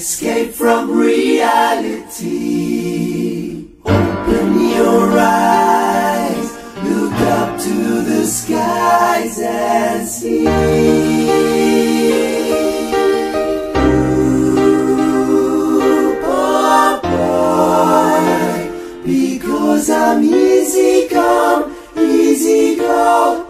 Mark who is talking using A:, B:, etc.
A: escape from reality. Open your eyes, look up to the skies and see. Ooh, boy, boy, because I'm easy come, easy go,